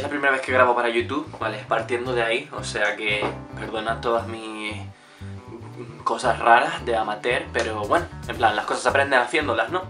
es la primera vez que grabo para YouTube, ¿vale? Partiendo de ahí, o sea que perdona todas mis cosas raras de amateur, pero bueno, en plan, las cosas se aprenden haciéndolas, ¿no?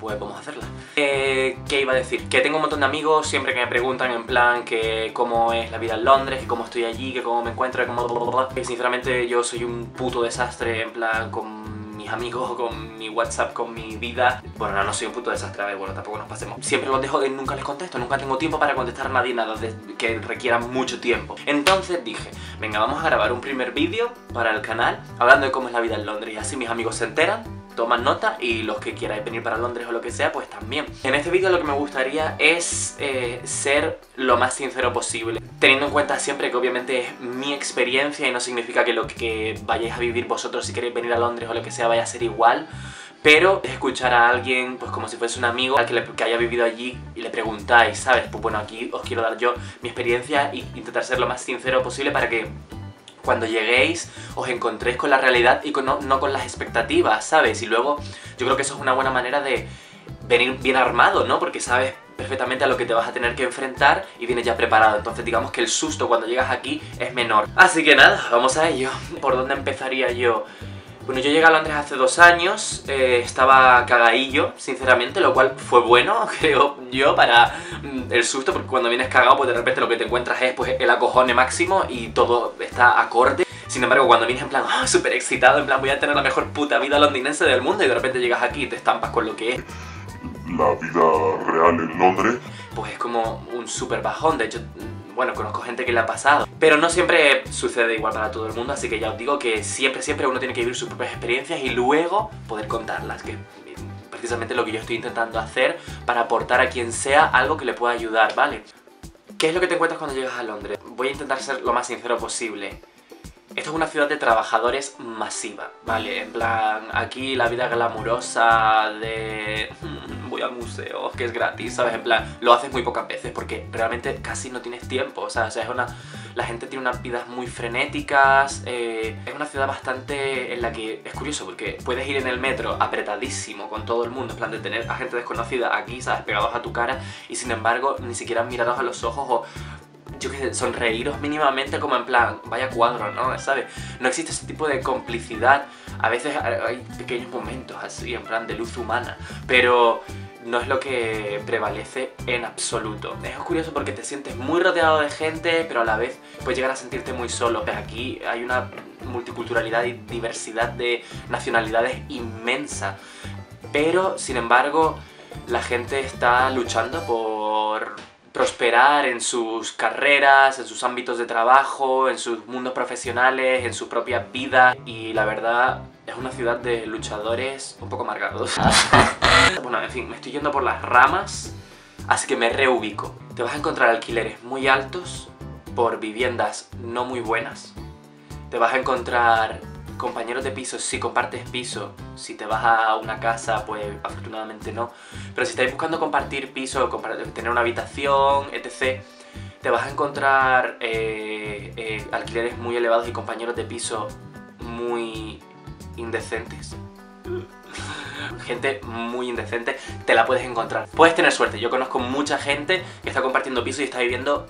Pues vamos a hacerlas. ¿Qué iba a decir? Que tengo un montón de amigos siempre que me preguntan en plan que cómo es la vida en Londres, que cómo estoy allí, que cómo me encuentro, que cómo... Y sinceramente yo soy un puto desastre en plan con mis amigos, con mi WhatsApp, con mi vida. Bueno, no, soy un puto desastre, a bueno, tampoco nos pasemos. Siempre los dejo de nunca les contesto, nunca tengo tiempo para contestar a nadie nada de, que requiera mucho tiempo. Entonces dije, venga, vamos a grabar un primer vídeo para el canal hablando de cómo es la vida en Londres y así mis amigos se enteran toman nota y los que quieran venir para Londres o lo que sea, pues también. En este vídeo lo que me gustaría es eh, ser lo más sincero posible, teniendo en cuenta siempre que obviamente es mi experiencia y no significa que lo que vayáis a vivir vosotros si queréis venir a Londres o lo que sea vaya a ser igual, pero escuchar a alguien, pues como si fuese un amigo que, que, haya vivido allí y le preguntáis, ¿sabes? Pues bueno, aquí os quiero dar yo mi experiencia e intentar ser lo más sincero posible para que cuando lleguéis os encontréis con la realidad y con, no, con las expectativas, ¿sabes? Y luego yo creo que eso es una buena manera de venir bien armado, ¿no? Porque sabes perfectamente a lo que te vas a tener que enfrentar y vienes ya preparado. Entonces digamos que el susto cuando llegas aquí es menor. Así que nada, vamos a ello. ¿Por dónde empezaría yo? Bueno, yo llegué a Londres hace dos años, eh, estaba cagadillo, sinceramente, lo cual fue bueno, creo yo, para mm, el susto, porque cuando vienes cagado, pues de repente lo que te encuentras es pues, el acojone máximo y todo está acorde. Sin embargo, cuando vienes en plan, ah, súper excitado, en plan, voy a tener la mejor puta vida londinense del mundo y de repente llegas aquí y te estampas con lo que es la vida real en Londres, pues es como un súper bajón, de hecho bueno, conozco gente que le ha pasado. Pero no siempre sucede igual para todo el mundo, así que ya os digo que siempre, siempre uno tiene que vivir sus propias experiencias y luego poder contarlas, que precisamente lo que yo estoy intentando hacer para aportar a quien sea algo que le pueda ayudar, ¿vale? ¿Qué es lo que te encuentras cuando llegas a Londres? Voy a intentar ser lo más sincero posible. Esto es una ciudad de trabajadores masiva, ¿vale? En plan, aquí la vida glamurosa de voy al museo, que es gratis, ¿sabes? En plan, lo haces muy pocas veces porque realmente casi no tienes tiempo, o sea, es una... La gente tiene unas vidas muy frenéticas, eh, es una ciudad bastante en la que es curioso porque puedes ir en el metro apretadísimo con todo el mundo, en plan de tener a gente desconocida aquí, ¿sabes? Pegados a tu cara y sin embargo ni siquiera mirados a los ojos o yo qué sé, sonreíros mínimamente como en plan, vaya cuadro, ¿no? ¿Sabes? No existe ese tipo de complicidad. A veces hay pequeños momentos así, en plan de luz humana, pero no es lo que prevalece en absoluto. Es curioso porque te sientes muy rodeado de gente, pero a la vez puedes llegar a sentirte muy solo. Aquí hay una multiculturalidad y diversidad de nacionalidades inmensa, pero sin embargo la gente está luchando por prosperar en sus carreras, en sus ámbitos de trabajo, en sus mundos profesionales, en su propia vida y la verdad es una ciudad de luchadores un poco amargados. bueno, en fin, me estoy yendo por las ramas, así que me reubico. Te vas a encontrar alquileres muy altos por viviendas no muy buenas. Te vas a encontrar compañeros de piso si compartes piso. Si te vas a una casa, pues afortunadamente no. Pero si estáis buscando compartir piso, tener una habitación, etc., te vas a encontrar eh, eh, alquileres muy elevados y compañeros de piso muy indecentes. Gente muy indecente, te la puedes encontrar. Puedes tener suerte. Yo conozco mucha gente que está compartiendo piso y está viviendo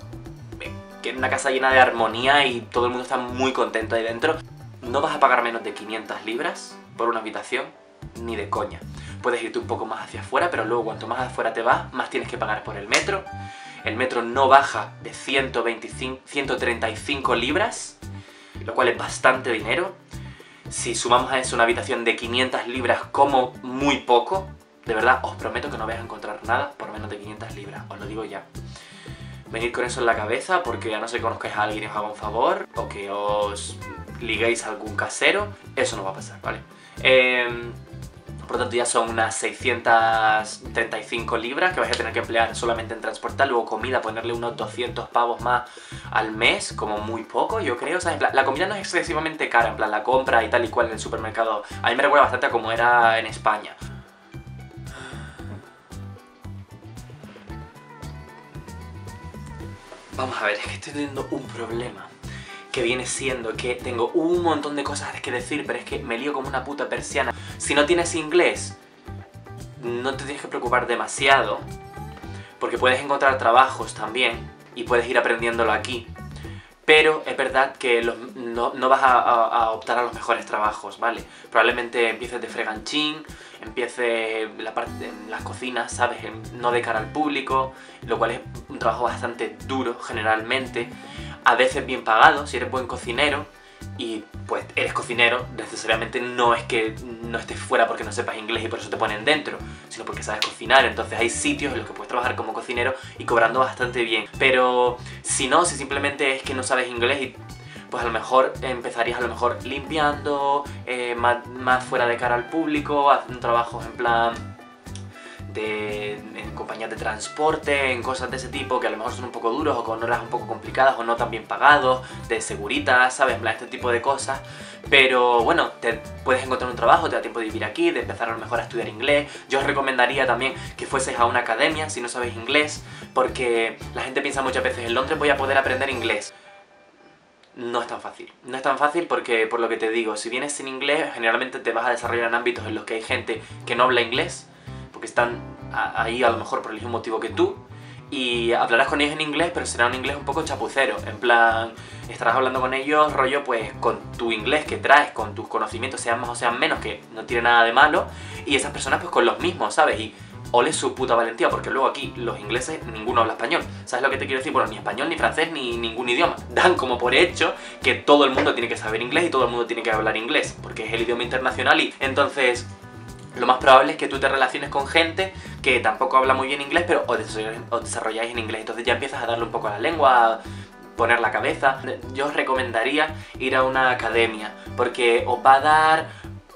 en una casa llena de armonía y todo el mundo está muy contento ahí dentro no vas a pagar menos de 500 libras por una habitación, ni de coña. Puedes irte un poco más hacia afuera, pero luego cuanto más afuera te vas, más tienes que pagar por el metro. El metro no baja de 125, 135 libras, lo cual es bastante dinero. Si sumamos a eso una habitación de 500 libras como muy poco, de verdad os prometo que no vais a encontrar nada por menos de 500 libras, os lo digo ya. Venid con eso en la cabeza porque a no ser que conozcáis a alguien y os haga un favor o que os liguéis a algún casero, eso no va a pasar, ¿vale? Em, por lo tanto ya son unas 635 libras que vais a tener que emplear solamente en transportar, luego comida, ponerle unos 200 pavos más al mes, como muy poco, yo creo. O sea, la comida no es excesivamente cara, en plan la compra y tal y cual en el supermercado. A mí me recuerda bastante a como era en España. Vamos a ver, es que estoy teniendo un problema que viene siendo que tengo un montón de cosas que decir, pero es que me lío como una puta persiana. Si no tienes inglés, no te tienes que preocupar demasiado, porque puedes encontrar trabajos también y puedes ir aprendiéndolo aquí. Pero es verdad que no, vas a, optar a los mejores trabajos, ¿vale? Probablemente empieces de freganchín, empieces la parte, las cocinas, ¿sabes? No de cara al público, lo cual es un trabajo bastante duro generalmente, a veces bien pagado si eres buen cocinero, y pues eres cocinero, necesariamente no es que no estés fuera porque no sepas inglés y por eso te ponen dentro, sino porque sabes cocinar. Entonces hay sitios en los que puedes trabajar como cocinero y cobrando bastante bien. Pero si no, si simplemente es que no sabes inglés y pues a lo mejor empezarías a lo mejor limpiando, eh, más, más fuera de cara al público, haciendo trabajos en plan en compañías de transporte, en cosas de ese tipo que a lo mejor son un poco duros o con horas un poco complicadas o no tan bien pagados, de seguridad, ¿sabes? Este tipo de cosas. Pero bueno, te puedes encontrar un trabajo, te da tiempo de vivir aquí, de empezar a lo mejor a estudiar inglés. Yo os recomendaría también que fueses a una academia si no sabéis inglés, porque la gente piensa muchas veces en Londres voy a poder aprender inglés no es tan fácil. No es tan fácil porque, por lo que te digo, si vienes sin inglés, generalmente te vas a desarrollar en ámbitos en los que hay gente que no habla inglés que están ahí a lo mejor por el mismo motivo que tú, y hablarás con ellos en inglés, pero será un inglés un poco chapucero, en plan, estarás hablando con ellos rollo pues con tu inglés que traes, con tus conocimientos, sean más o sean menos, que no tiene nada de malo, y esas personas pues con los mismos, ¿sabes? Y ole su puta valentía, porque luego aquí los ingleses ninguno habla español. ¿Sabes lo que te quiero decir? Bueno, ni español, ni francés, ni ningún idioma. Dan como por hecho que todo el mundo tiene que saber inglés y todo el mundo tiene que hablar inglés, porque es el idioma internacional y entonces lo más probable es que tú te relaciones con gente que tampoco habla muy bien inglés, pero o, desarrolláis en inglés. Entonces ya empiezas a darle un poco a la lengua, a poner la cabeza. Yo os recomendaría ir a una academia, porque os va a dar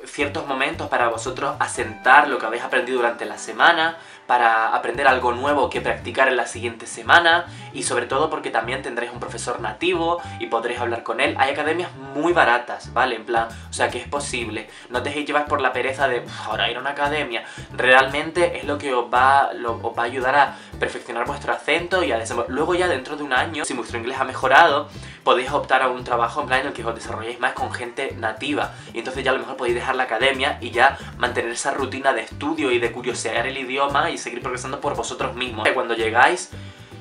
ciertos momentos para vosotros asentar lo que habéis aprendido durante la semana, para aprender algo nuevo que practicar en la siguiente semana y sobre todo porque también tendréis un profesor nativo y podréis hablar con él. Hay academias muy baratas, ¿vale? En plan, o sea que es posible. No te dejéis llevar por la pereza de ahora ir a una academia. Realmente es lo que os va, os va a ayudar a perfeccionar vuestro acento y a Luego ya dentro de un año, si vuestro inglés ha mejorado, podéis optar a un trabajo en plan en el que os desarrolléis más con gente nativa. Y entonces ya a lo mejor podéis dejar la academia y ya mantener esa rutina de estudio y de curiosear el idioma seguir progresando por vosotros mismos. Cuando llegáis,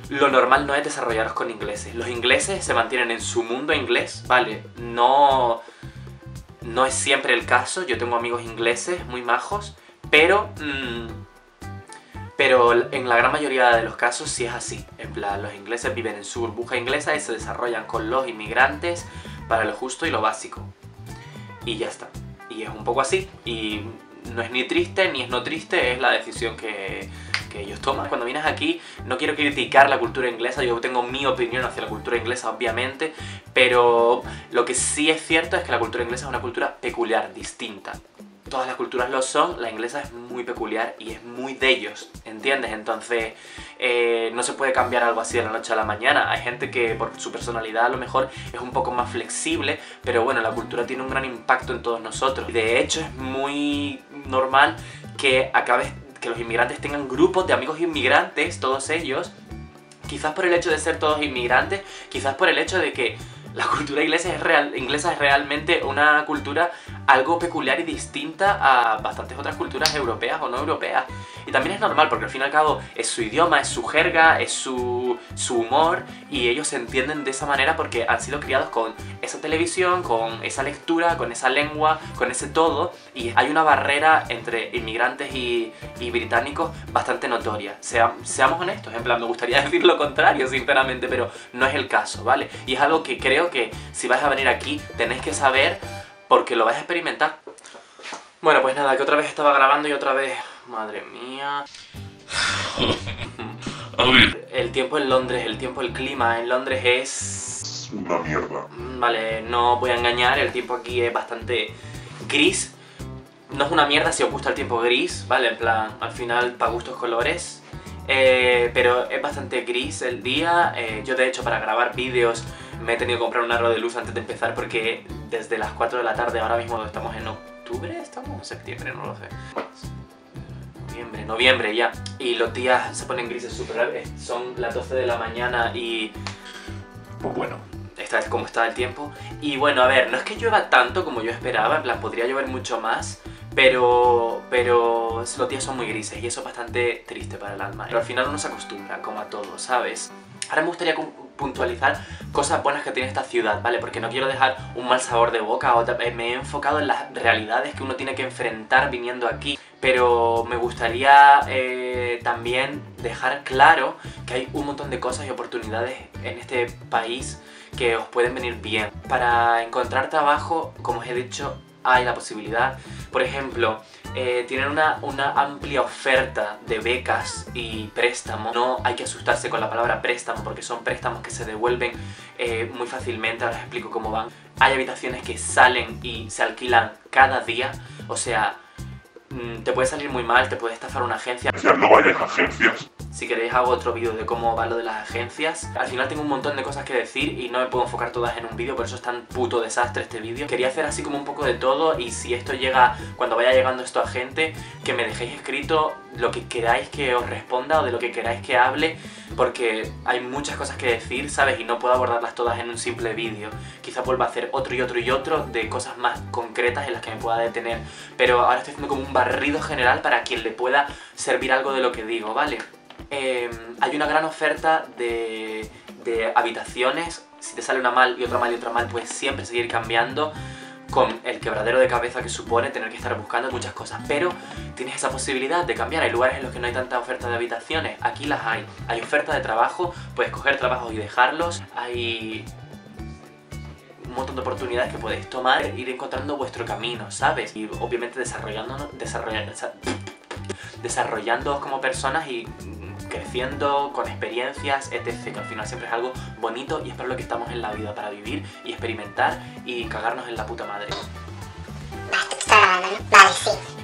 lo normal no es desarrollaros con ingleses. Los ingleses se mantienen en su mundo inglés, ¿vale? No, no es siempre el caso. Yo tengo amigos ingleses muy majos, pero... Mm, pero en la gran mayoría de los casos sí es así. En plan, los ingleses viven en su burbuja inglesa y se desarrollan con los inmigrantes para lo justo y lo básico. Y ya está. Y es un poco así. Y no es ni triste ni es no triste, es la decisión que, que ellos toman. Cuando vienes aquí, no quiero criticar la cultura inglesa, yo tengo mi opinión hacia la cultura inglesa, obviamente, pero lo que sí es cierto es que la cultura inglesa es una cultura peculiar, distinta todas las culturas lo son, la inglesa es muy peculiar y es muy de ellos, ¿entiendes? Entonces eh, no se puede cambiar algo así de la noche a la mañana. Hay gente que por su personalidad a lo mejor es un poco más flexible, pero bueno, la cultura tiene un gran impacto en todos nosotros. De hecho es muy normal que acabes, que los inmigrantes tengan grupos de amigos inmigrantes, todos ellos, quizás por el hecho de ser todos inmigrantes, quizás por el hecho de que la cultura inglesa es, real, inglesa es realmente una cultura algo peculiar y distinta a bastantes otras culturas europeas o no europeas. Y también es normal porque al fin y al cabo es su idioma, es su jerga, es su, su humor y ellos se entienden de esa manera porque han sido criados con esa televisión, con esa lectura, con esa lengua, con ese todo y hay una barrera entre inmigrantes y, y británicos bastante notoria. seamos honestos, en plan me gustaría decir lo contrario sinceramente, pero no es el caso, ¿vale? Y es algo que creo que si vais a venir aquí tenéis que saber porque lo vais a experimentar. Bueno, pues nada, que otra vez estaba grabando y otra vez... Madre mía... El tiempo en Londres, el tiempo, el clima en Londres es... Una mierda. Mm, vale, no voy a engañar, el tiempo aquí es bastante gris. No es una mierda si os gusta el tiempo gris, ¿vale? En plan, al final, para gustos colores. Eh, pero es bastante gris el día. Eh, yo de hecho para grabar vídeos me he tenido que comprar un aro de luz antes de empezar porque desde las 4 de la tarde, ahora mismo estamos en octubre, estamos en septiembre, no lo sé. Noviembre, noviembre ya. Y los días se ponen grises súper Son las 12 de la mañana y... Pues bueno. Esta es como está el tiempo. Y bueno, a ver, no es que llueva tanto como yo esperaba, en plan, podría llover mucho más. Pero, pero los días son muy grises y eso es bastante triste para el alma. Pero al final uno se acostumbra, como a todo, ¿sabes? Ahora me gustaría puntualizar cosas buenas que tiene esta ciudad, ¿vale? Porque no quiero dejar un mal sabor de boca, eh, me he enfocado en las realidades que uno tiene que enfrentar viniendo aquí, pero me gustaría eh, también dejar claro que hay un montón de cosas y oportunidades en este país que os pueden venir bien. Para encontrar trabajo, como os he dicho, hay la posibilidad. Por ejemplo, eh, tienen una, amplia oferta de becas y préstamos. No hay que asustarse con la palabra préstamo porque son préstamos que se devuelven eh, muy fácilmente. Ahora os explico cómo van. Hay habitaciones que salen y se alquilan cada día. O sea, mm, te puede salir muy mal, te puede estafar una agencia. no vayas a agencias. Si queréis hago otro vídeo de cómo va lo de las agencias. Al final tengo un montón de cosas que decir y no me puedo enfocar todas en un vídeo, por eso es tan puto desastre este vídeo. Quería hacer así como un poco de todo y si esto llega, cuando vaya llegando esto a gente, que me dejéis escrito lo que queráis que os responda o de lo que queráis que hable, porque hay muchas cosas que decir, ¿sabes? Y no puedo abordarlas todas en un simple vídeo. Quizá vuelva a hacer otro y otro y otro de cosas más concretas en las que me pueda detener. Pero ahora estoy haciendo como un barrido general para quien le pueda servir algo de lo que digo, ¿vale? Em, hay una gran oferta de, habitaciones. Si te sale una mal y otra mal y otra mal, puedes siempre seguir cambiando con el quebradero de cabeza que supone tener que estar buscando muchas cosas. Pero tienes esa posibilidad de cambiar. Hay lugares en los que no hay tanta oferta de habitaciones. Aquí las hay. Hay oferta de trabajo, puedes coger trabajos y dejarlos. Hay un montón de oportunidades que podéis tomar e ir encontrando vuestro camino, ¿sabes? Y obviamente desarrollando, desarrollando, desarrollando como personas y creciendo, con experiencias, etc. Que al final siempre es algo bonito y es para lo que estamos en la vida, para vivir y experimentar y cagarnos en la puta madre.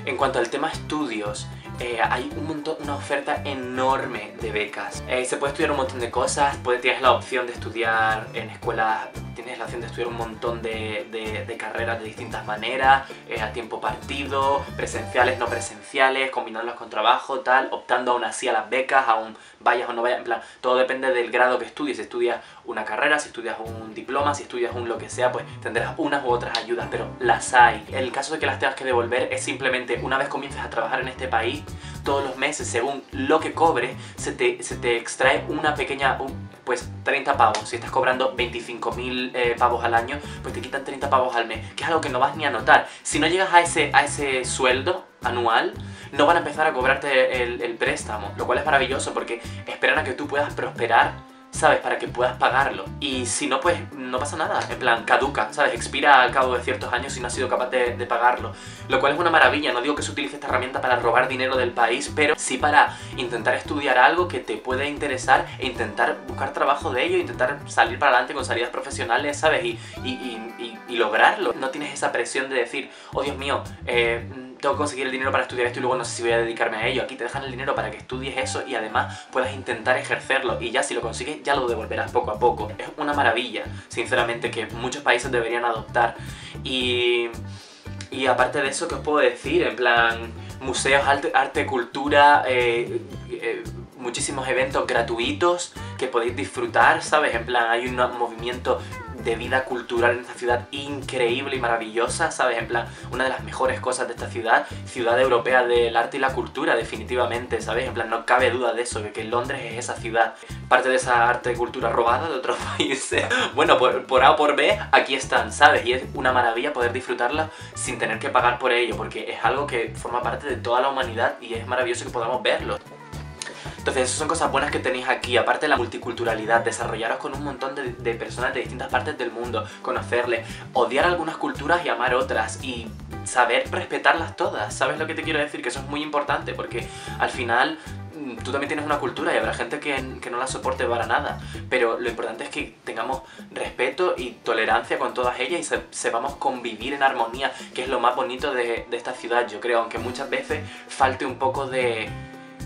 En cuanto al tema estudios, eh, hay un montón, una oferta enorme de becas. Eh, se puede estudiar un montón de cosas, puede, tienes la opción de estudiar en escuelas, tienes la opción de estudiar un montón de, de, carreras de distintas maneras, eh, a tiempo partido, presenciales, no presenciales, combinarlos con trabajo, tal, optando aún así a las becas, aún vayas o no vayas, en plan, todo depende del grado que estudies, si estudias una carrera, si estudias un diploma, si estudias un lo que sea, pues tendrás unas u otras ayudas, pero las hay. El caso de que las tengas que devolver es simplemente una vez comiences a trabajar en este país, todos los meses, según lo que cobre, se te, se te extrae una pequeña, pues 30 pavos. Si estás cobrando 25.000 eh, pavos al año, pues te quitan 30 pavos al mes, que es algo que no vas ni a notar. Si no llegas a ese, a ese sueldo anual, no van a empezar a cobrarte el, el préstamo, lo cual es maravilloso porque esperan a que tú puedas prosperar ¿sabes? Para que puedas pagarlo. Y si no, pues no pasa nada. En plan, caduca, ¿sabes? Expira al cabo de ciertos años si no has sido capaz de, pagarlo. Lo cual es una maravilla. No digo que se utilice esta herramienta para robar dinero del país, pero sí para intentar estudiar algo que te puede interesar e intentar buscar trabajo de ello, intentar salir para adelante con salidas profesionales, ¿sabes? Y, y, y, lograrlo. No tienes esa presión de decir, oh Dios mío, eh tengo que conseguir el dinero para estudiar esto y luego no sé si voy a dedicarme a ello. Aquí te dejan el dinero para que estudies eso y además puedas intentar ejercerlo y ya si lo consigues ya lo devolverás poco a poco. Es una maravilla, sinceramente, que muchos países deberían adoptar. Y, y aparte de eso, ¿qué os puedo decir? En plan, museos, arte, arte cultura, eh, eh, muchísimos eventos gratuitos que podéis disfrutar, ¿sabes? En plan, hay un movimiento de vida cultural en esta ciudad increíble y maravillosa, ¿sabes? En plan, una de las mejores cosas de esta ciudad, ciudad europea del arte y la cultura, definitivamente, ¿sabes? En plan, no cabe duda de eso, de que Londres es esa ciudad, parte de esa arte y cultura robada de otros países. Bueno, por, por A o por B, aquí están, ¿sabes? Y es una maravilla poder disfrutarla sin tener que pagar por ello, porque es algo que forma parte de toda la humanidad y es maravilloso que podamos verlo. Entonces, esas son cosas buenas que tenéis aquí, aparte de la multiculturalidad, desarrollaros con un montón de, personas de distintas partes del mundo, conocerles, odiar algunas culturas y amar otras, y saber respetarlas todas. ¿Sabes lo que te quiero decir? Que eso es muy importante, porque al final mm, tú también tienes una cultura y habrá gente que, no la soporte para nada. Pero lo importante es que tengamos respeto y tolerancia con todas ellas y sepamos convivir en armonía, que es lo más bonito de, de esta ciudad, yo creo, aunque muchas veces falte un poco de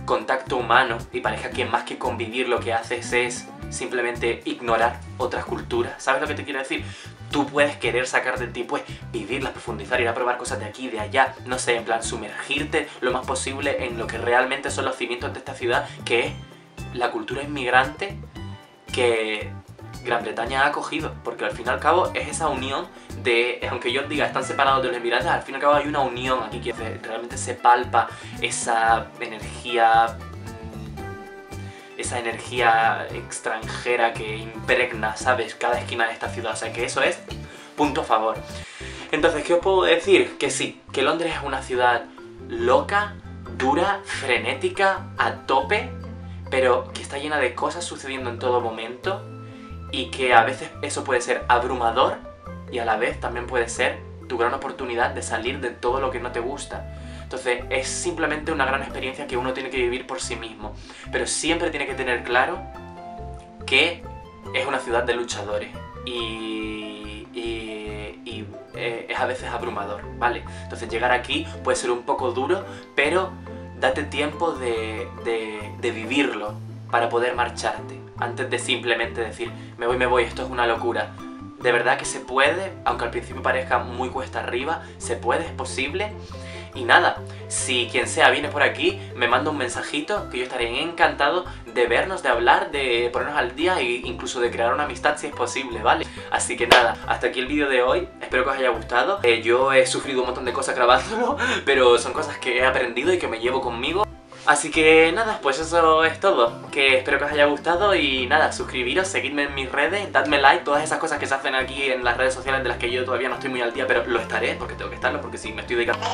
contacto humano y parezca que más que convivir lo que haces es simplemente ignorar otras culturas. ¿Sabes lo que te quiero decir? Tú puedes querer sacar de ti, pues vivirlas, profundizar, ir a probar cosas de aquí, de allá, no sé, en plan sumergirte lo más posible en lo que realmente son los cimientos de esta ciudad, que es la cultura inmigrante que Gran Bretaña ha acogido, porque al fin y al cabo es esa unión de, aunque yo diga están separados de los Emiratos, al fin y al cabo hay una unión aquí que realmente se palpa esa energía, mm, esa energía extranjera que impregna, ¿sabes? Cada esquina de esta ciudad. O sea que eso es punto a favor. Entonces, ¿qué os puedo decir? Que sí, que Londres es una ciudad loca, dura, frenética, a tope, pero que está llena de cosas sucediendo en todo momento y que a veces eso puede ser abrumador y a la vez también puede ser tu gran oportunidad de salir de todo lo que no te gusta. Entonces es simplemente una gran experiencia que uno tiene que vivir por sí mismo, pero siempre tiene que tener claro que es una ciudad de luchadores y, y, eh, es a veces abrumador, ¿vale? Entonces llegar aquí puede ser un poco duro, pero date tiempo de vivirlo para poder marcharte, antes de simplemente decir, me voy, me voy, esto es una locura. De verdad que se puede, aunque al principio parezca muy cuesta arriba, se puede, es posible. Y nada, si quien sea viene por aquí, me manda un mensajito que yo estaré encantado de vernos, de hablar, de ponernos al día e incluso de crear una amistad si es posible, ¿vale? Así que nada, hasta aquí el vídeo de hoy, espero que os haya gustado. Eh, yo he sufrido un montón de cosas grabándolo, pero son cosas que he aprendido y que me llevo conmigo. Así que nada, pues eso es todo. Que espero que os haya gustado y nada, suscribiros, seguidme en mis redes, dadme like, todas esas cosas que se hacen aquí en las redes sociales de las que yo todavía no estoy muy al día, pero lo estaré porque tengo que estarlo, porque si me estoy dedicando,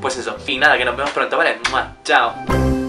pues eso. Y nada, que nos vemos pronto, ¿vale? ¡Chao!